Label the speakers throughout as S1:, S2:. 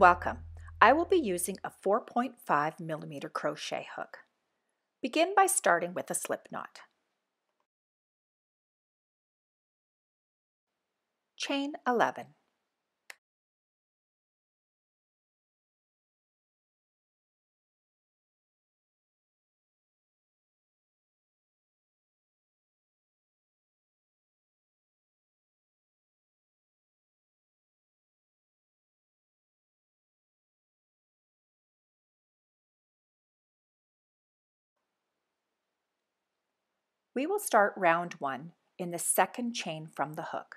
S1: welcome. I will be using a 4.5 millimeter crochet hook. Begin by starting with a slip knot. Chain 11. We will start round one in the second chain from the hook.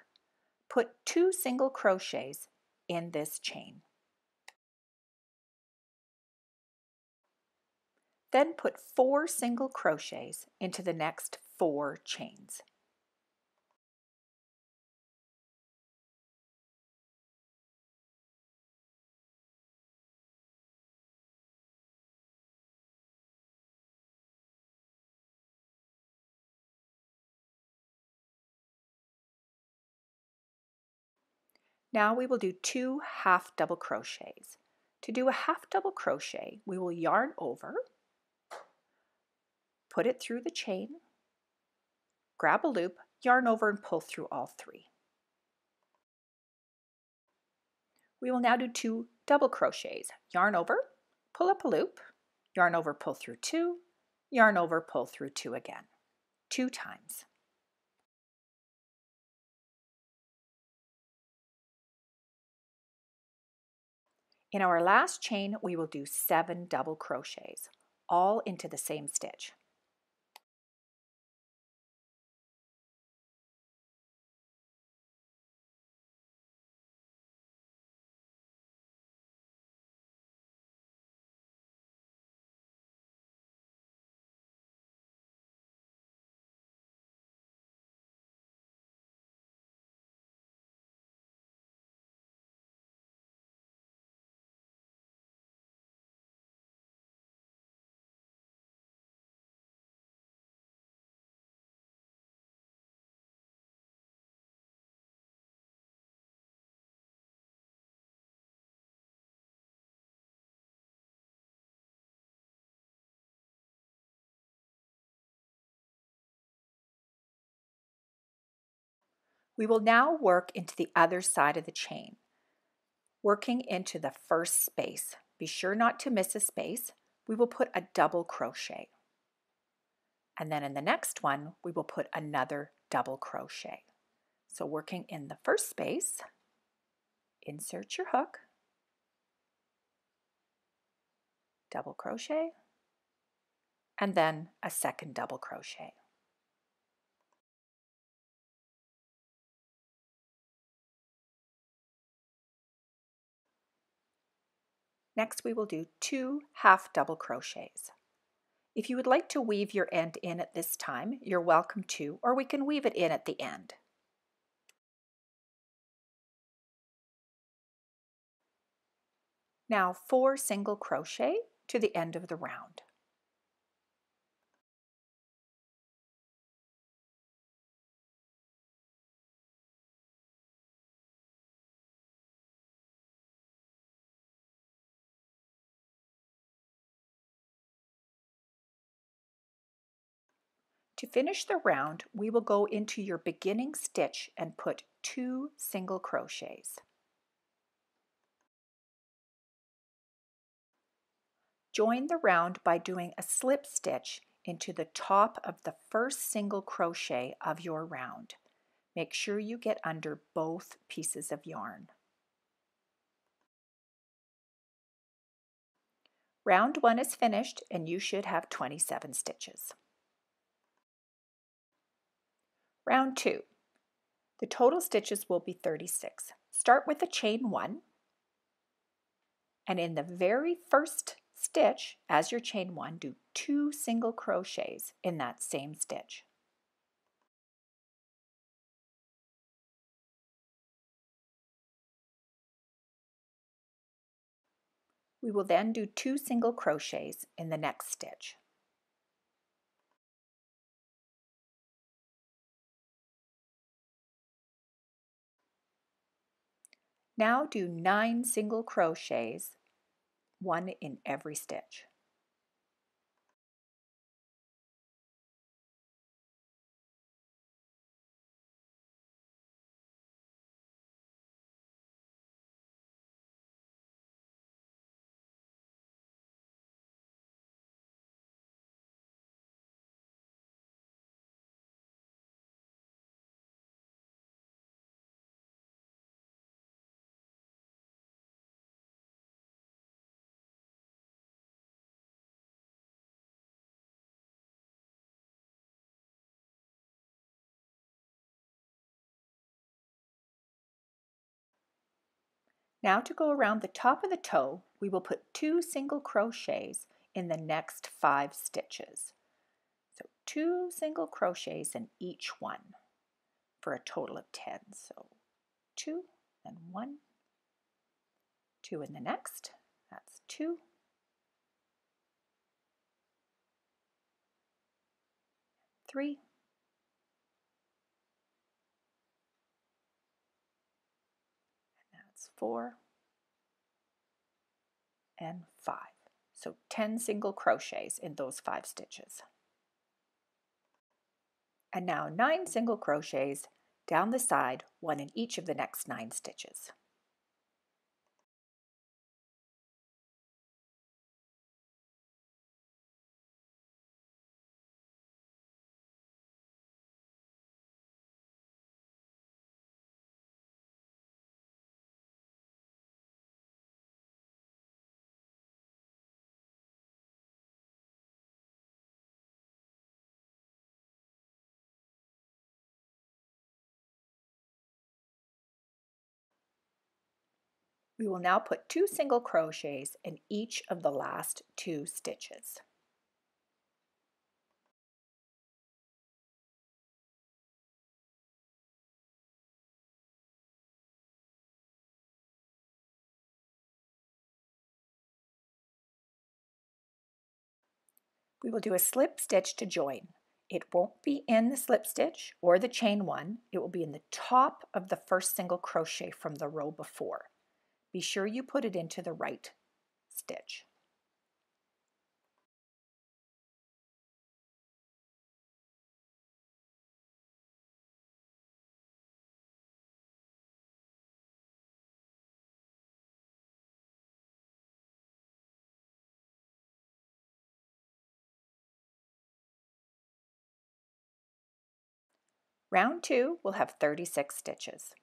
S1: Put two single crochets in this chain. Then put four single crochets into the next four chains. Now we will do two half double crochets. To do a half double crochet, we will yarn over, put it through the chain, grab a loop, yarn over and pull through all three. We will now do two double crochets. Yarn over, pull up a loop, yarn over, pull through two, yarn over, pull through two again, two times. In our last chain, we will do seven double crochets, all into the same stitch. We will now work into the other side of the chain, working into the first space. Be sure not to miss a space. We will put a double crochet. And then in the next one, we will put another double crochet. So working in the first space, insert your hook, double crochet, and then a second double crochet. Next we will do two half double crochets. If you would like to weave your end in at this time, you're welcome to, or we can weave it in at the end. Now four single crochet to the end of the round. To finish the round, we will go into your beginning stitch and put two single crochets. Join the round by doing a slip stitch into the top of the first single crochet of your round. Make sure you get under both pieces of yarn. Round one is finished and you should have 27 stitches. Round 2. The total stitches will be 36. Start with a chain 1 and in the very first stitch as your chain 1 do two single crochets in that same stitch. We will then do two single crochets in the next stitch. Now do nine single crochets, one in every stitch. Now to go around the top of the toe, we will put two single crochets in the next five stitches. So two single crochets in each one for a total of 10. So two and one, two in the next, that's two, three, that's four, and five. So 10 single crochets in those five stitches. And now nine single crochets down the side, one in each of the next nine stitches. We will now put two single crochets in each of the last two stitches. We will do a slip stitch to join. It won't be in the slip stitch or the chain one. It will be in the top of the first single crochet from the row before. Be sure you put it into the right stitch. Round 2 will have 36 stitches.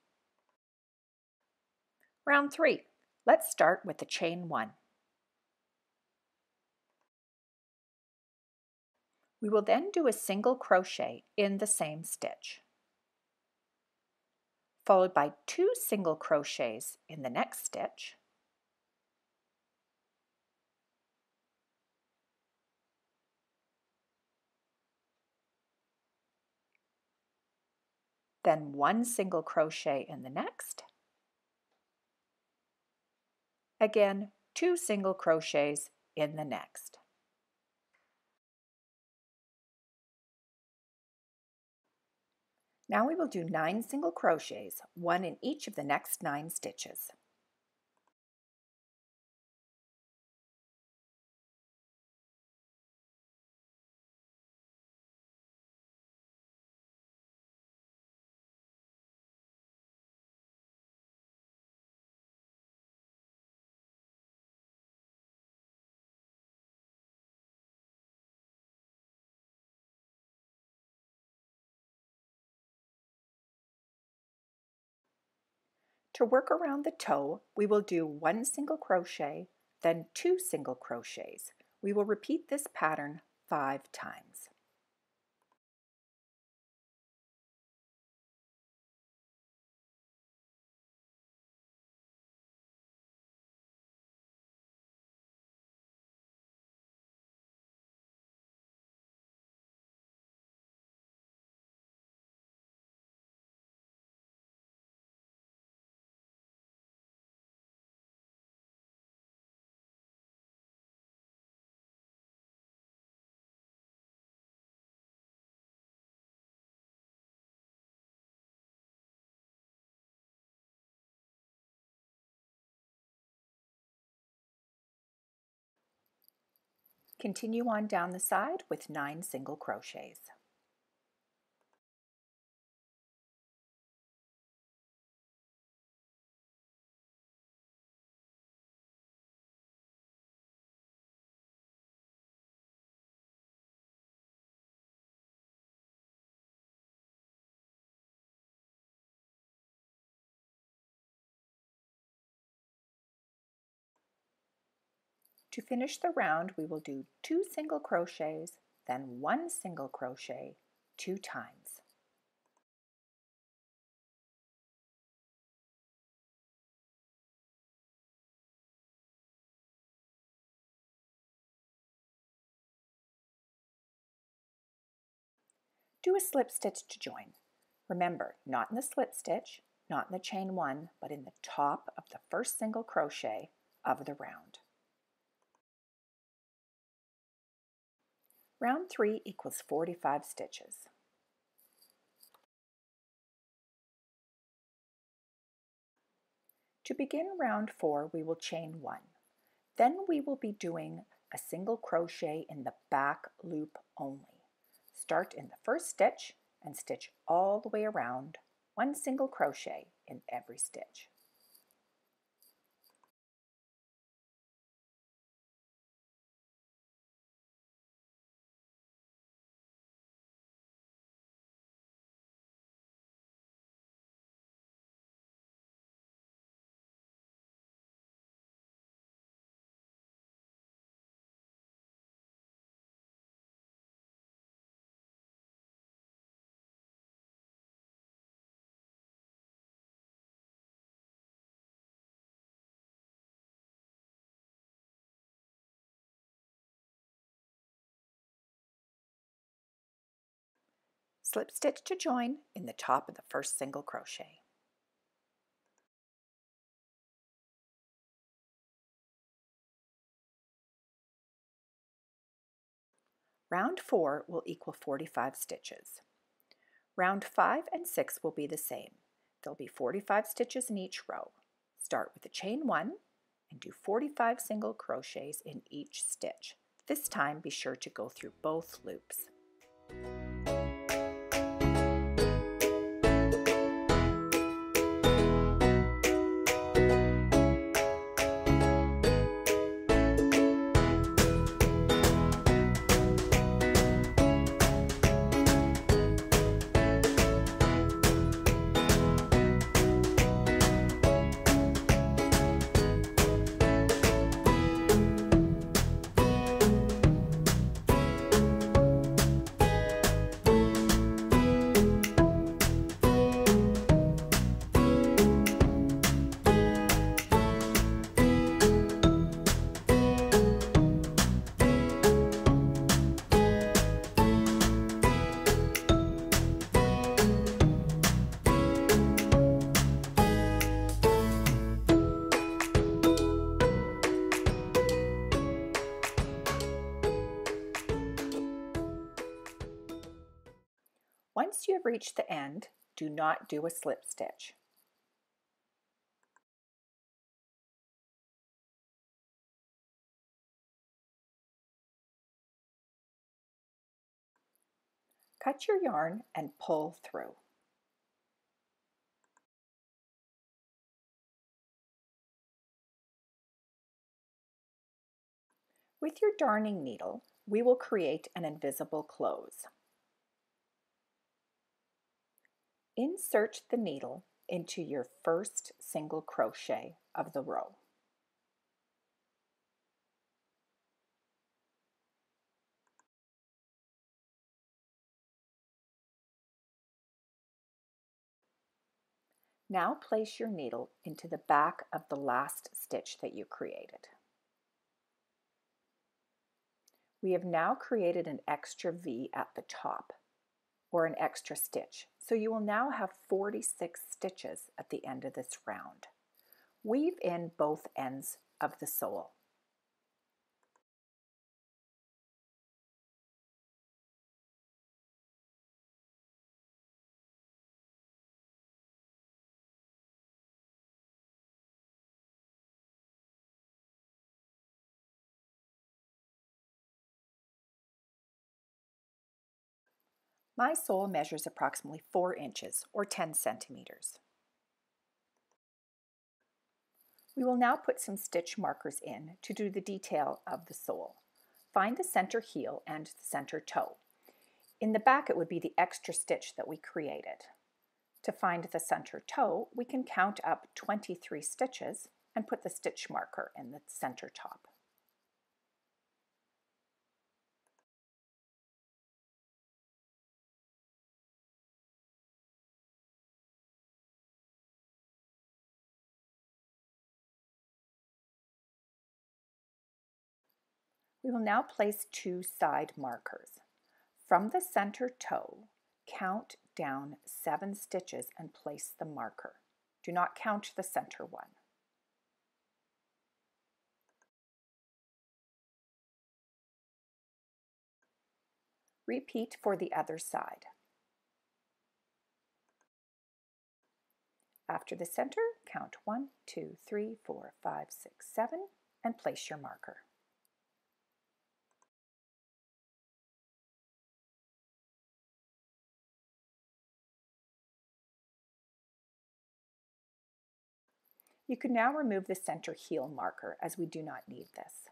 S1: Round 3. Let's start with the chain 1. We will then do a single crochet in the same stitch, followed by two single crochets in the next stitch, then one single crochet in the next, Again, two single crochets in the next. Now we will do nine single crochets, one in each of the next nine stitches. To work around the toe, we will do one single crochet, then two single crochets. We will repeat this pattern five times. Continue on down the side with 9 single crochets. To finish the round, we will do two single crochets, then one single crochet two times. Do a slip stitch to join. Remember, not in the slip stitch, not in the chain one, but in the top of the first single crochet of the round. Round 3 equals 45 stitches. To begin round 4, we will chain 1. Then we will be doing a single crochet in the back loop only. Start in the first stitch and stitch all the way around, one single crochet in every stitch. Slip stitch to join in the top of the first single crochet. Round 4 will equal 45 stitches. Round 5 and 6 will be the same. There'll be 45 stitches in each row. Start with a chain 1 and do 45 single crochets in each stitch. This time be sure to go through both loops. Once you have reached the end, do not do a slip stitch. Cut your yarn and pull through. With your darning needle, we will create an invisible close. Insert the needle into your first single crochet of the row. Now place your needle into the back of the last stitch that you created. We have now created an extra V at the top or an extra stitch. So you will now have 46 stitches at the end of this round. Weave in both ends of the sole. My sole measures approximately 4 inches or 10 centimeters. We will now put some stitch markers in to do the detail of the sole. Find the center heel and the center toe. In the back it would be the extra stitch that we created. To find the center toe, we can count up 23 stitches and put the stitch marker in the center top. We will now place two side markers. From the center toe, count down seven stitches and place the marker. Do not count the center one. Repeat for the other side. After the center, count one, two, three, four, five, six, seven, and place your marker. You can now remove the center heel marker as we do not need this.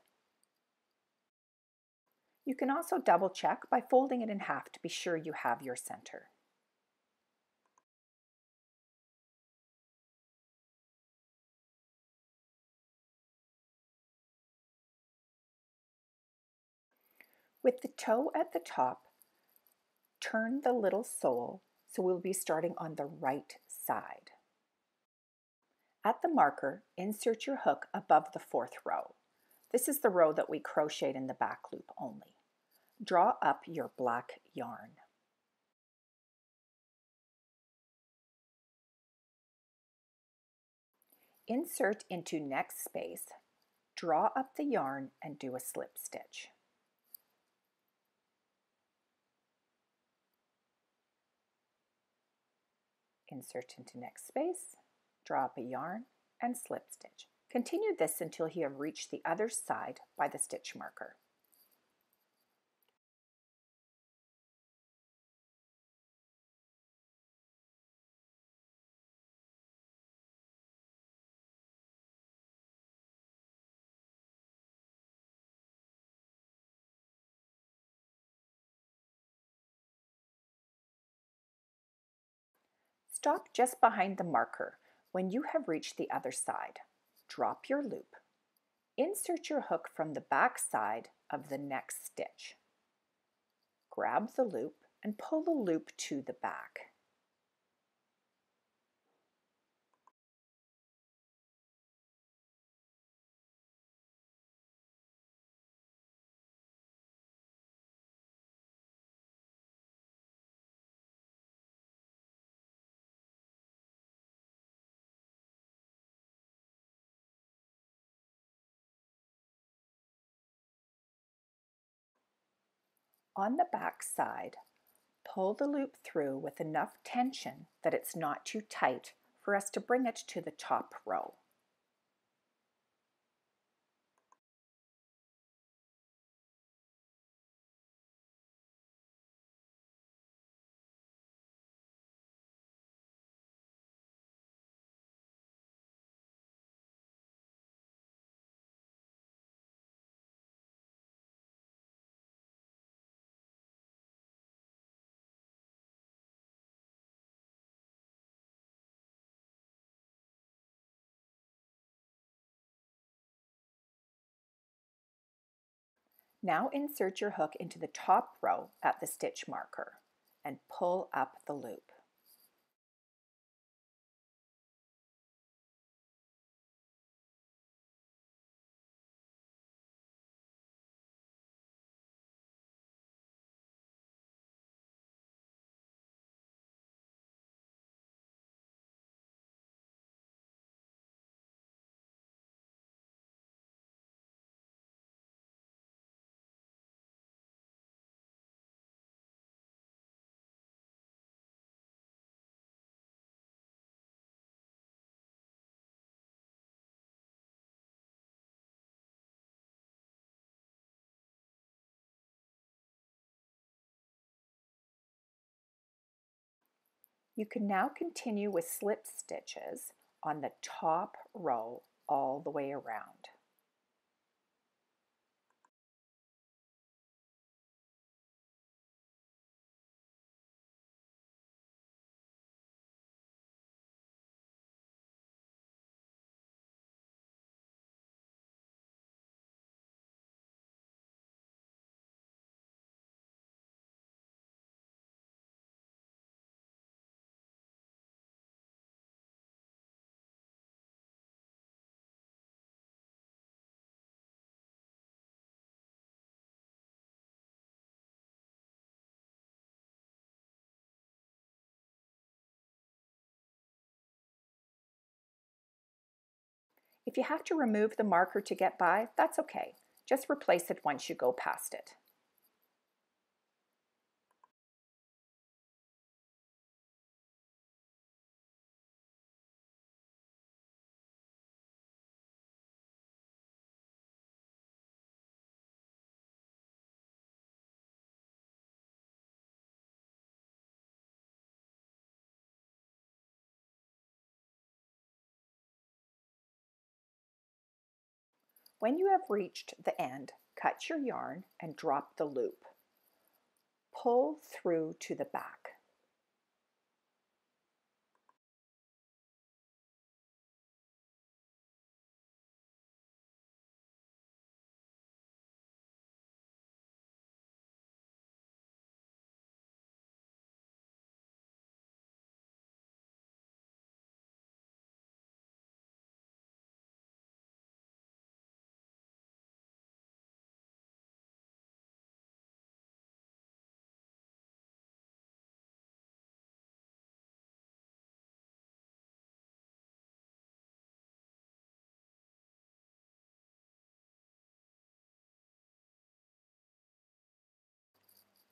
S1: You can also double check by folding it in half to be sure you have your center. With the toe at the top, turn the little sole so we'll be starting on the right side. At the marker, insert your hook above the fourth row. This is the row that we crocheted in the back loop only. Draw up your black yarn. Insert into next space, draw up the yarn and do a slip stitch. Insert into next space, draw up a yarn, and slip stitch. Continue this until you have reached the other side by the stitch marker. Stop just behind the marker when you have reached the other side, drop your loop. Insert your hook from the back side of the next stitch. Grab the loop and pull the loop to the back. On the back side, pull the loop through with enough tension that it's not too tight for us to bring it to the top row. Now insert your hook into the top row at the stitch marker and pull up the loop. You can now continue with slip stitches on the top row all the way around. If you have to remove the marker to get by, that's okay. Just replace it once you go past it. When you have reached the end, cut your yarn and drop the loop. Pull through to the back.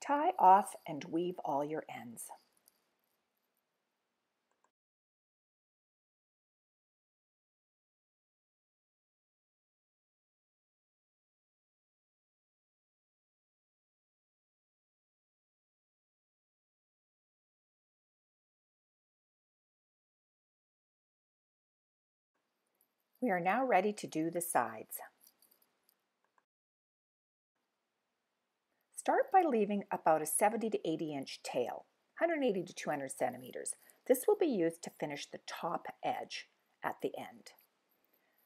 S1: Tie off and weave all your ends. We are now ready to do the sides. Start by leaving about a 70 to 80 inch tail, 180 to 200 centimeters. This will be used to finish the top edge at the end.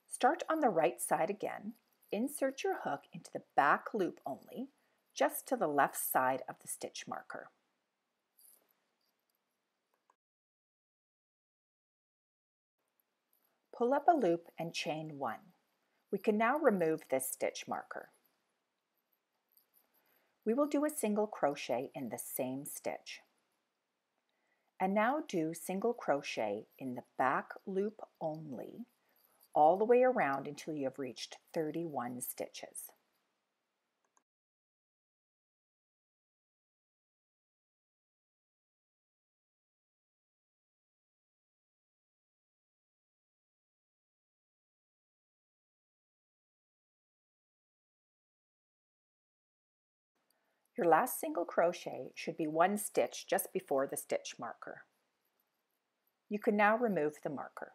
S1: Start on the right side again, insert your hook into the back loop only, just to the left side of the stitch marker. Pull up a loop and chain one. We can now remove this stitch marker. We will do a single crochet in the same stitch. And now do single crochet in the back loop only all the way around until you have reached 31 stitches. Your last single crochet should be one stitch just before the stitch marker. You can now remove the marker.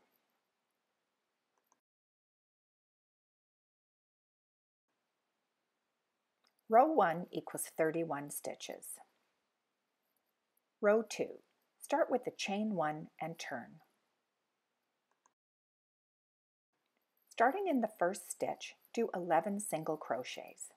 S1: Row 1 equals 31 stitches. Row 2. Start with the chain 1 and turn. Starting in the first stitch, do 11 single crochets.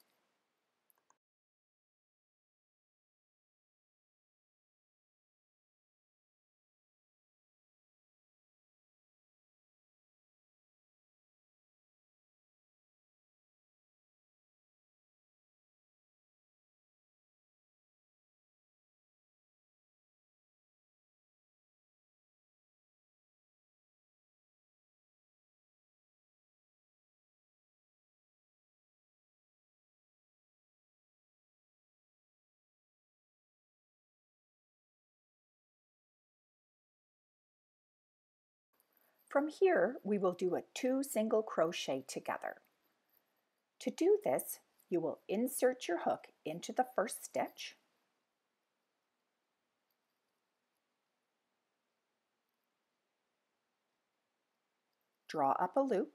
S1: From here, we will do a two single crochet together. To do this, you will insert your hook into the first stitch, draw up a loop,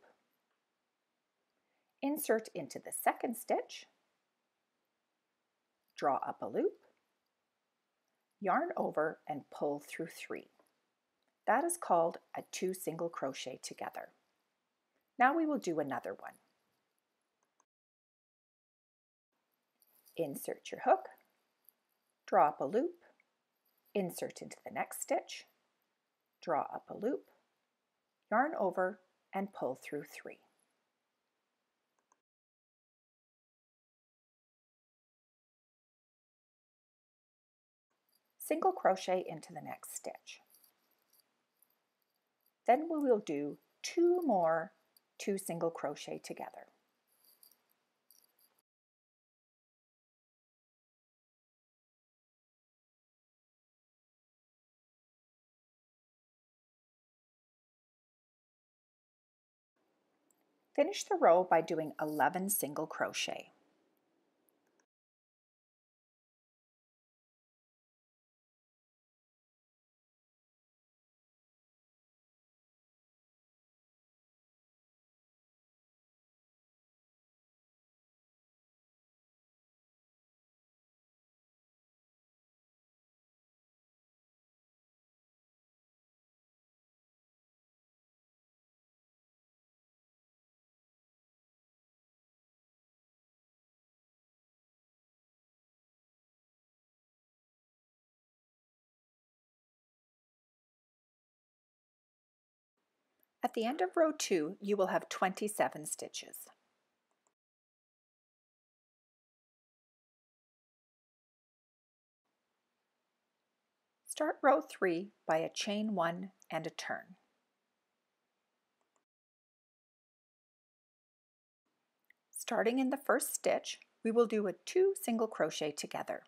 S1: insert into the second stitch, draw up a loop, yarn over and pull through three. That is called a two single crochet together. Now we will do another one. Insert your hook, draw up a loop, insert into the next stitch, draw up a loop, yarn over and pull through three. Single crochet into the next stitch. Then we will do two more two single crochet together. Finish the row by doing 11 single crochet. At the end of row 2, you will have 27 stitches. Start row 3 by a chain 1 and a turn. Starting in the first stitch, we will do a 2 single crochet together.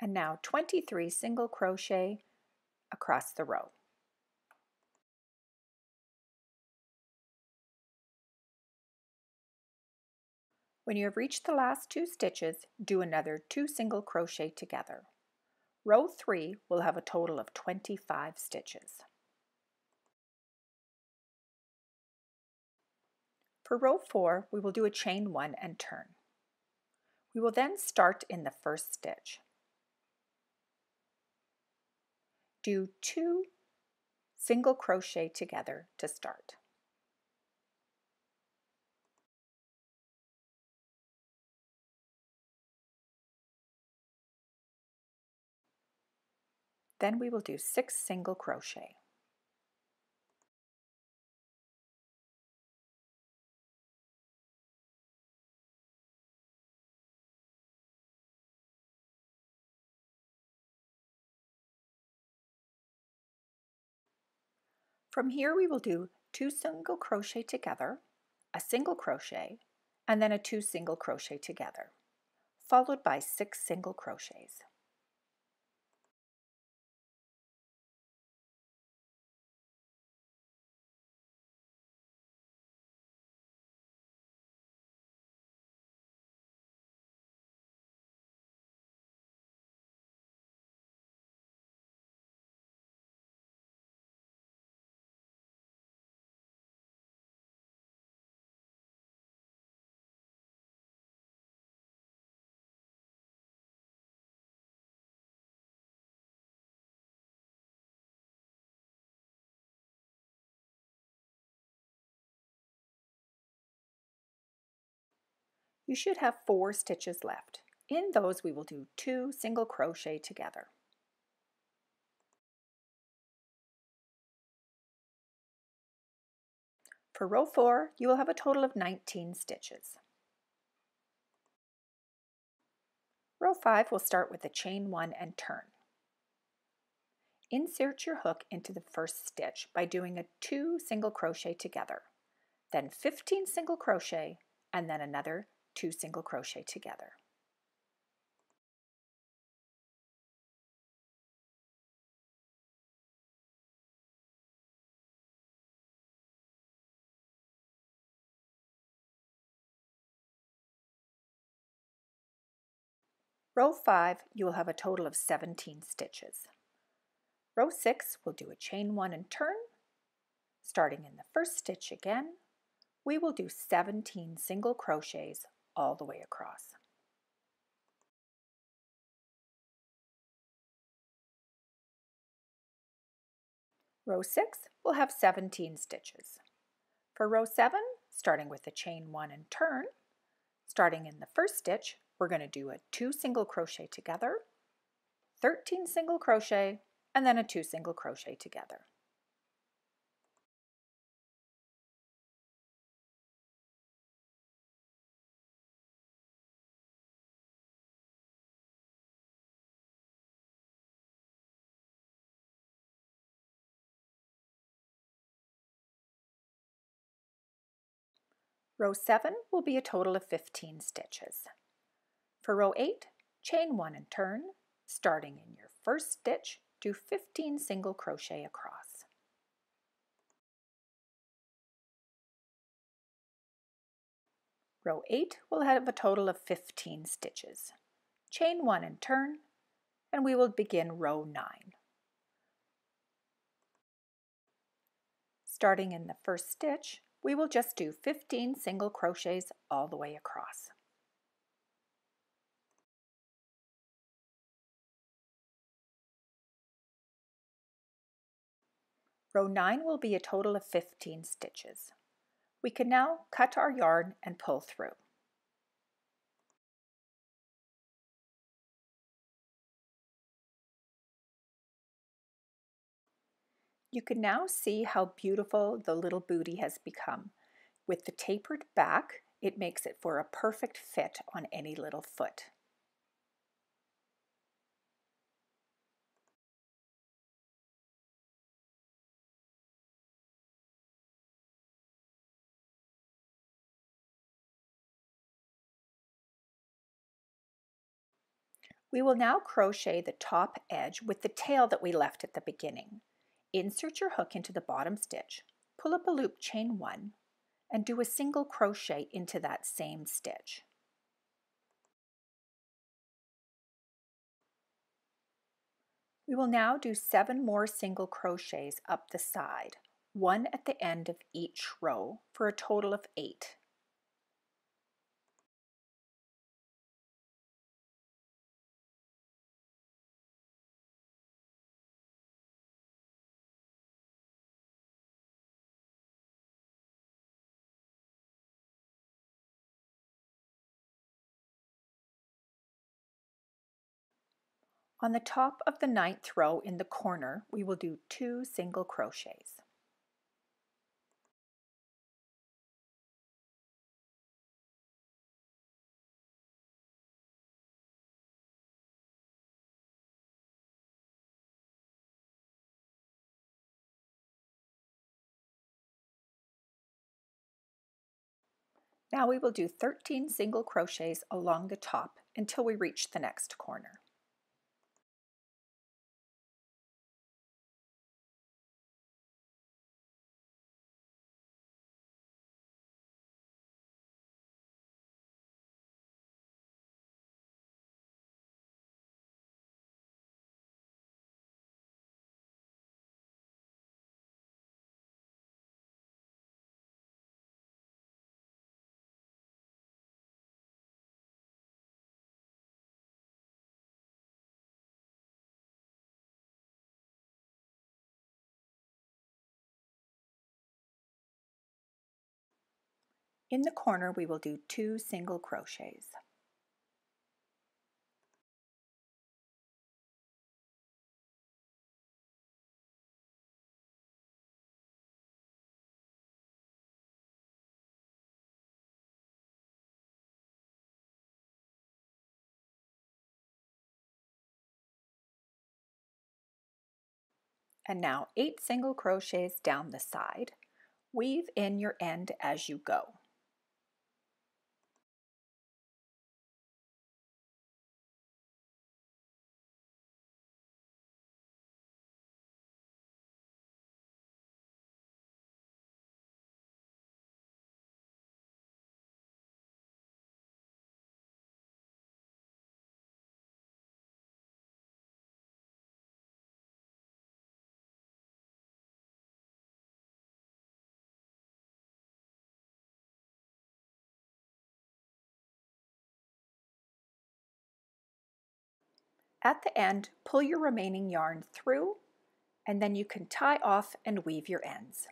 S1: And now 23 single crochet across the row. When you have reached the last two stitches, do another two single crochet together. Row 3 will have a total of 25 stitches. For row 4, we will do a chain 1 and turn. We will then start in the first stitch. Do two single crochet together to start. Then we will do six single crochet. From here we will do two single crochet together, a single crochet, and then a two single crochet together, followed by six single crochets. You should have four stitches left. In those we will do two single crochet together. For row 4, you will have a total of 19 stitches. Row 5 will start with a chain 1 and turn. Insert your hook into the first stitch by doing a 2 single crochet together, then 15 single crochet, and then another two single crochet together. Row 5, you will have a total of 17 stitches. Row 6, we'll do a chain 1 and turn. Starting in the first stitch again, we will do 17 single crochets all the way across. Row 6 will have 17 stitches. For row 7, starting with the chain 1 and turn, starting in the first stitch, we're going to do a 2 single crochet together, 13 single crochet, and then a 2 single crochet together. Row 7 will be a total of 15 stitches. For row 8, chain 1 and turn, starting in your first stitch, do 15 single crochet across. Row 8 will have a total of 15 stitches. Chain 1 and turn, and we will begin row 9. Starting in the first stitch, we will just do 15 single crochets all the way across. Row 9 will be a total of 15 stitches. We can now cut our yarn and pull through. You can now see how beautiful the little booty has become. With the tapered back, it makes it for a perfect fit on any little foot. We will now crochet the top edge with the tail that we left at the beginning. Insert your hook into the bottom stitch, pull up a loop chain 1, and do a single crochet into that same stitch. We will now do 7 more single crochets up the side, one at the end of each row for a total of 8. On the top of the ninth row in the corner, we will do two single crochets. Now we will do 13 single crochets along the top until we reach the next corner. In the corner we will do two single crochets. And now 8 single crochets down the side. Weave in your end as you go. At the end, pull your remaining yarn through and then you can tie off and weave your ends.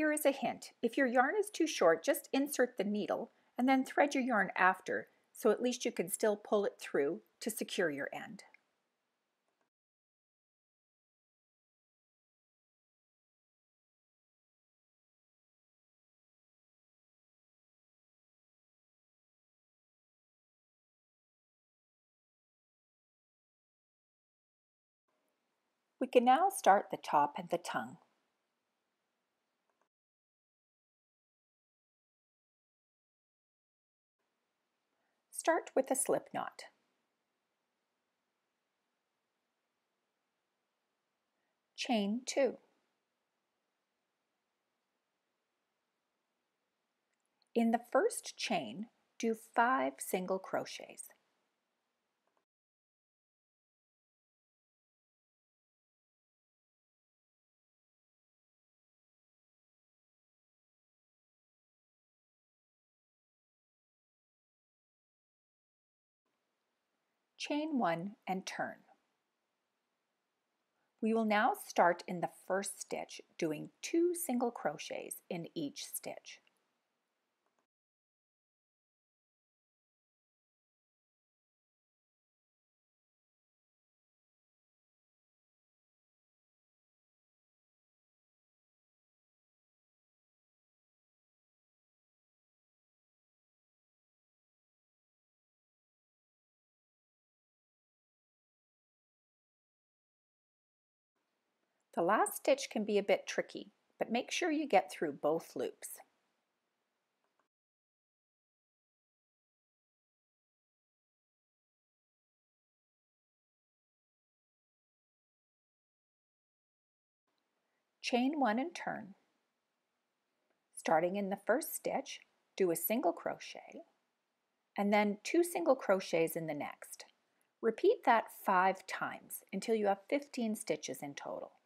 S1: Here is a hint. If your yarn is too short, just insert the needle and then thread your yarn after so at least you can still pull it through to secure your end. We can now start the top and the tongue. Start with a slip knot. Chain 2. In the first chain, do 5 single crochets. Chain one and turn. We will now start in the first stitch doing two single crochets in each stitch. The last stitch can be a bit tricky, but make sure you get through both loops. Chain one and turn. Starting in the first stitch, do a single crochet, and then two single crochets in the next. Repeat that five times until you have 15 stitches in total.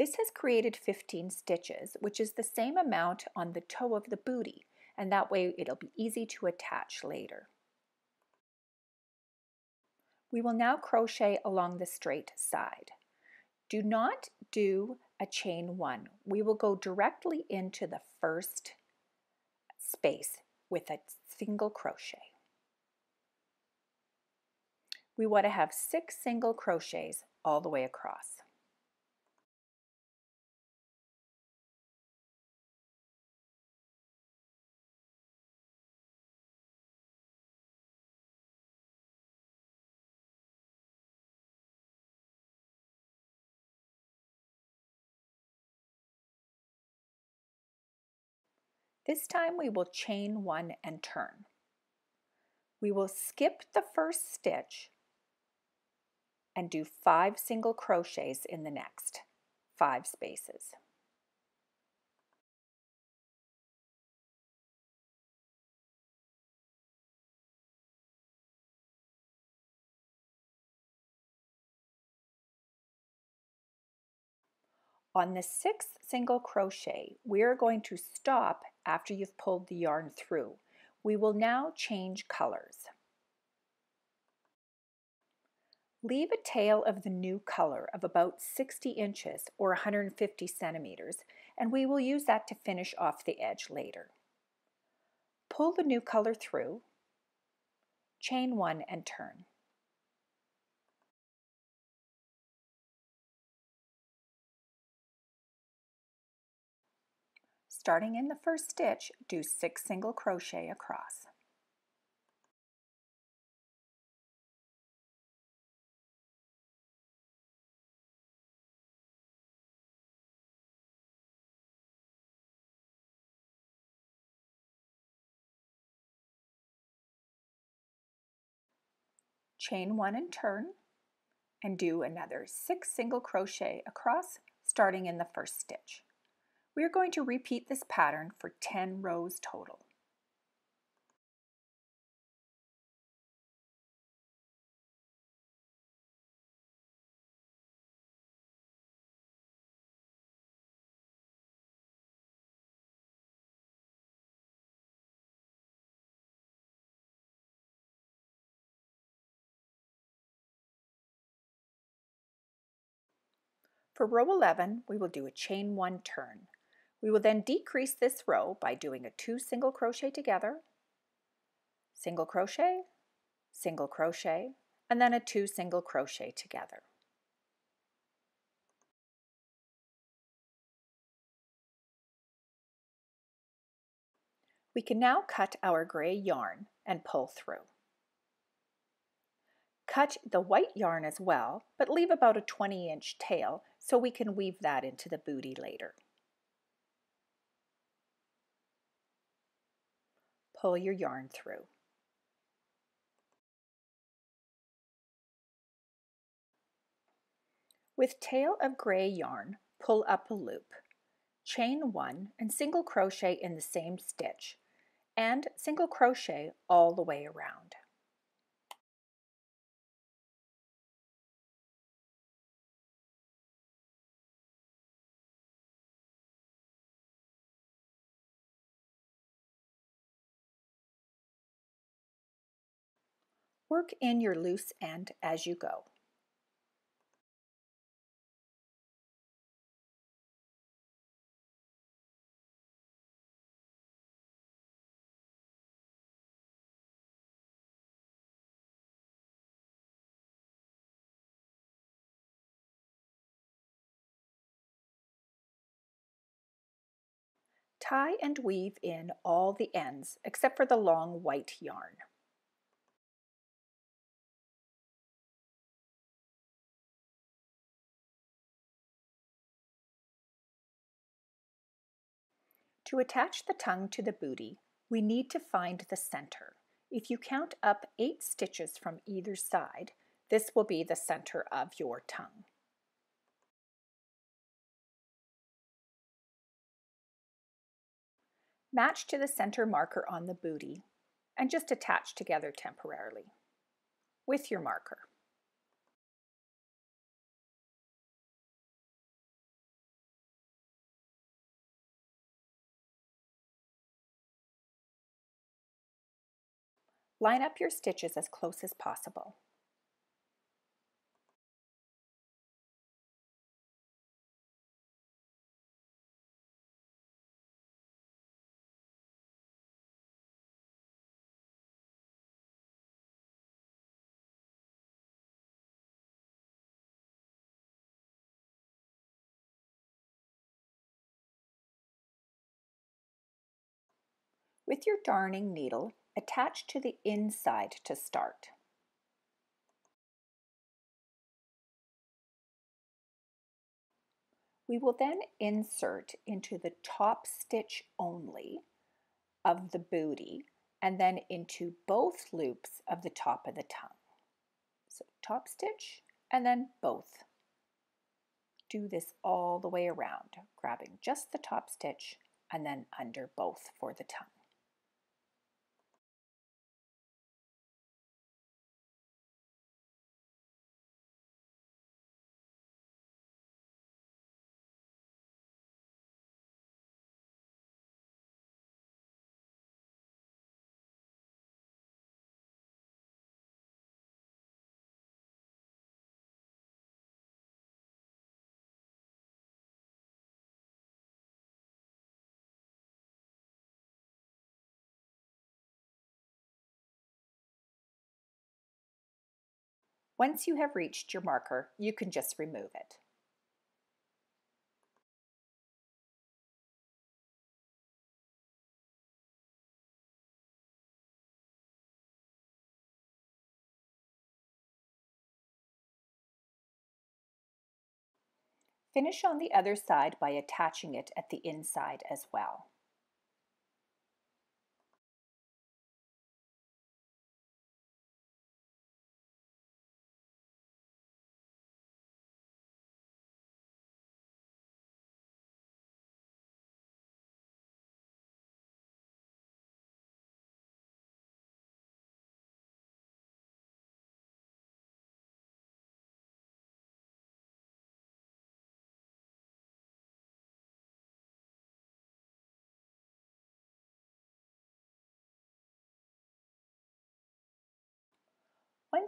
S1: This has created 15 stitches, which is the same amount on the toe of the booty, and that way it'll be easy to attach later. We will now crochet along the straight side. Do not do a chain one. We will go directly into the first space with a single crochet. We want to have six single crochets all the way across. This time we will chain one and turn. We will skip the first stitch and do five single crochets in the next five spaces. On the sixth single crochet, we are going to stop after you've pulled the yarn through. We will now change colors. Leave a tail of the new color of about 60 inches or 150 centimeters and we will use that to finish off the edge later. Pull the new color through, chain one and turn. Starting in the first stitch, do six single crochet across. chain one and turn and do another six single crochet across starting in the first stitch. We are going to repeat this pattern for 10 rows total. For row 11, we will do a chain one turn. We will then decrease this row by doing a two single crochet together, single crochet, single crochet, and then a two single crochet together. We can now cut our gray yarn and pull through. Cut the white yarn as well, but leave about a 20 inch tail so we can weave that into the booty later. Pull your yarn through. With tail of gray yarn, pull up a loop. Chain one and single crochet in the same stitch and single crochet all the way around. Work in your loose end as you go. Tie and weave in all the ends except for the long white yarn. To attach the tongue to the booty, we need to find the center. If you count up eight stitches from either side, this will be the center of your tongue. Match to the center marker on the booty and just attach together temporarily with your marker. Line up your stitches as close as possible. With your darning needle, attach to the inside to start. We will then insert into the top stitch only of the booty and then into both loops of the top of the tongue. So top stitch and then both. Do this all the way around, grabbing just the top stitch and then under both for the tongue. Once you have reached your marker, you can just remove it. Finish on the other side by attaching it at the inside as well.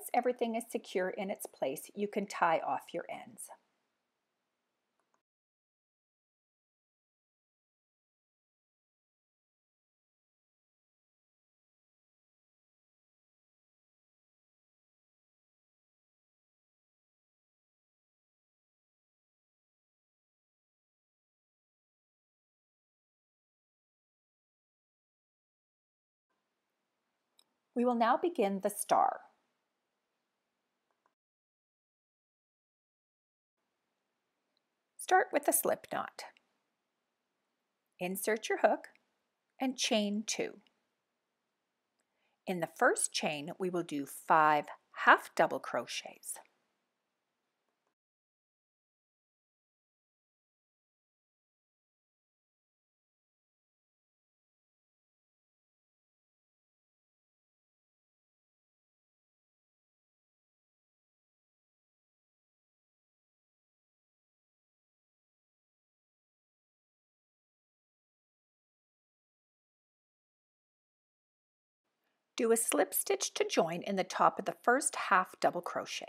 S1: Once everything is secure in its place, you can tie off your ends. We will now begin the star. Start with a slip knot. Insert your hook and chain two. In the first chain, we will do five half double crochets. Do a slip stitch to join in the top of the first half double crochet.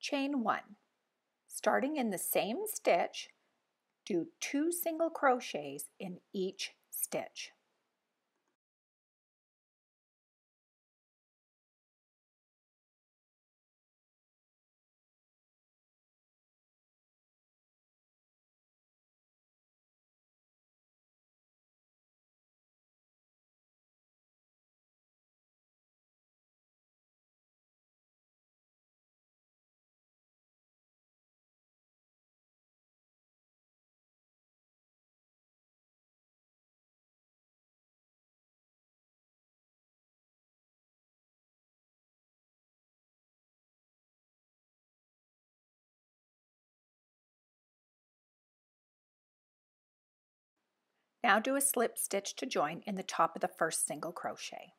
S1: Chain 1. Starting in the same stitch, do two single crochets in each stitch. Now do a slip stitch to join in the top of the first single crochet.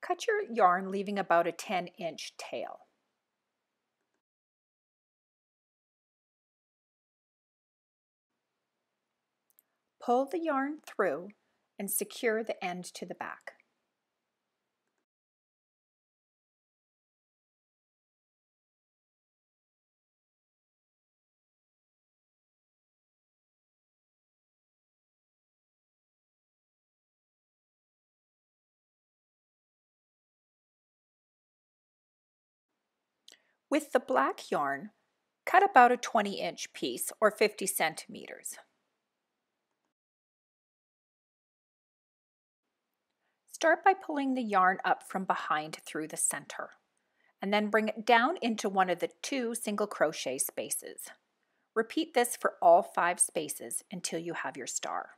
S1: Cut your yarn leaving about a 10 inch tail. Pull the yarn through and secure the end to the back. With the black yarn, cut about a 20 inch piece or 50 centimeters. Start by pulling the yarn up from behind through the center and then bring it down into one of the two single crochet spaces. Repeat this for all five spaces until you have your star.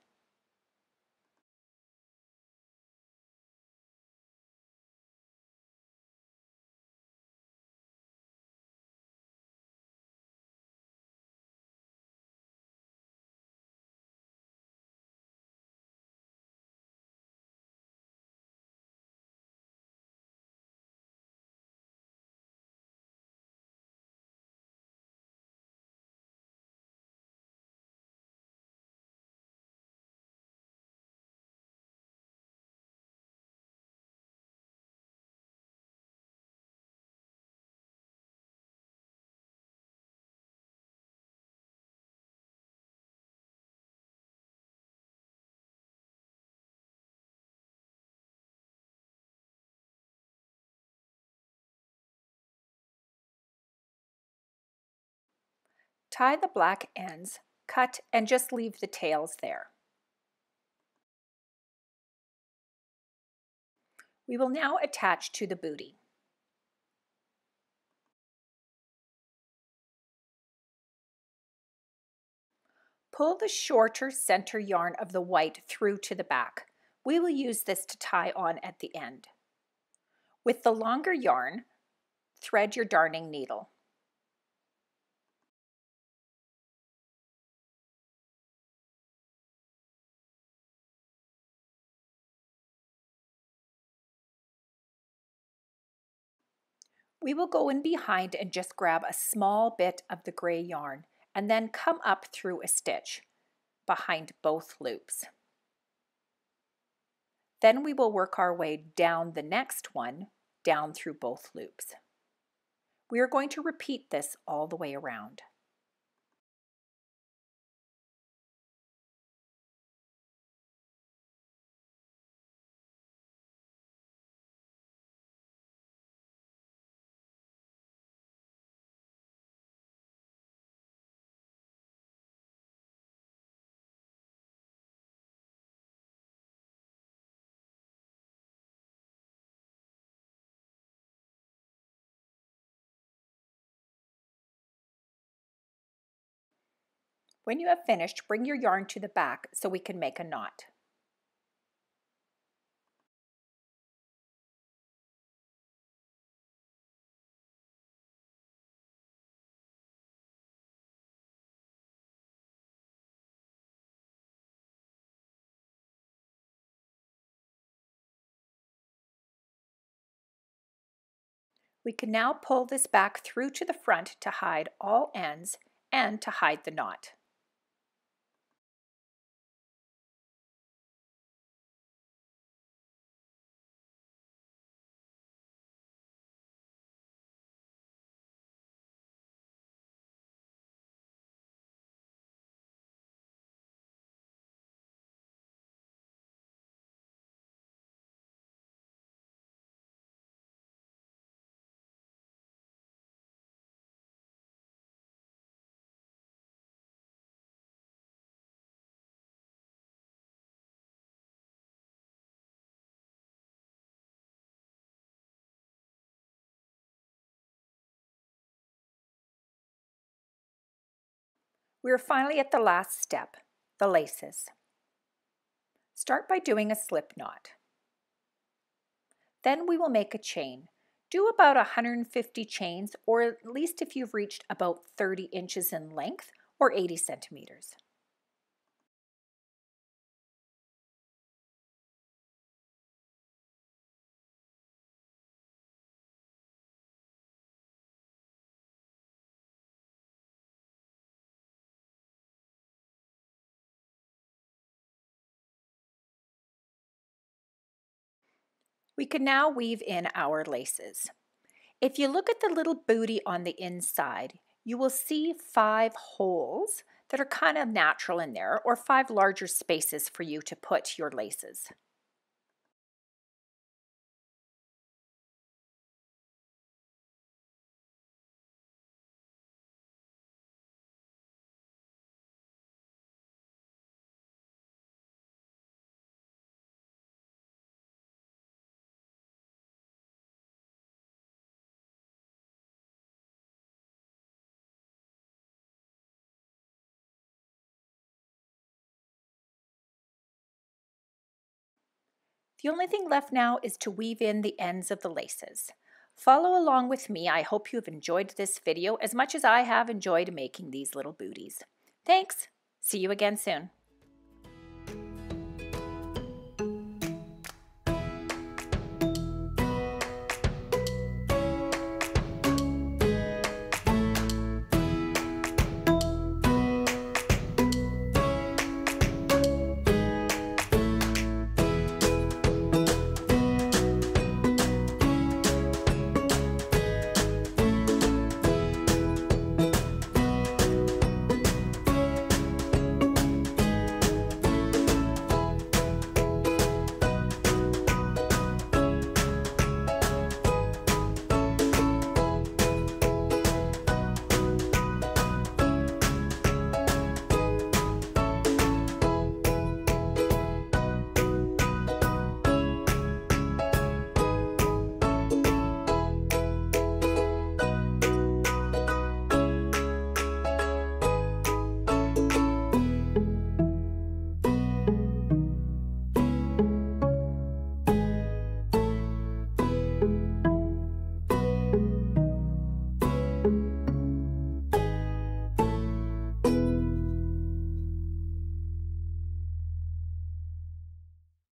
S1: Tie the black ends, cut, and just leave the tails there. We will now attach to the booty. Pull the shorter center yarn of the white through to the back. We will use this to tie on at the end. With the longer yarn, thread your darning needle. We will go in behind and just grab a small bit of the gray yarn and then come up through a stitch behind both loops. Then we will work our way down the next one, down through both loops. We are going to repeat this all the way around. When you have finished, bring your yarn to the back so we can make a knot. We can now pull this back through to the front to hide all ends and to hide the knot. We are finally at the last step, the laces. Start by doing a slip knot. Then we will make a chain. Do about 150 chains, or at least if you've reached about 30 inches in length or 80 centimeters. We can now weave in our laces. If you look at the little booty on the inside, you will see five holes that are kind of natural in there or five larger spaces for you to put your laces. The only thing left now is to weave in the ends of the laces. Follow along with me. I hope you have enjoyed this video as much as I have enjoyed making these little booties. Thanks. See you again soon.